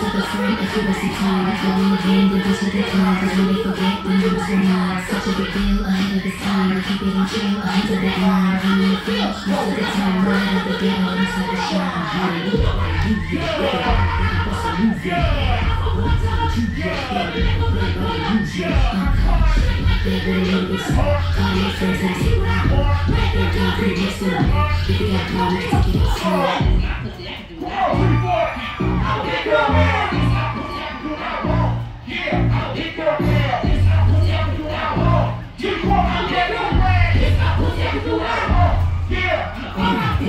physical form of cubicity The feeling of being the dish of the time Cause when they forget, I'm gonna turn Such a big deal, ahead of the time I keep it in chill, ahead of the line I'm in the most of the time Right at the game, I'm inside the shine Fantastic. If you have comments, take it slow.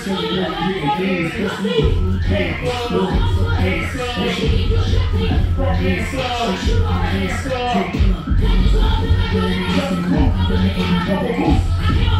said you don't get a dance, that's me, can't, no, hands up, hands up, hands up, hands up, hands up, hands up, hands up, hands up, hands up, hands up, hands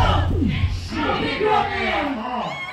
Yes. Keep your man.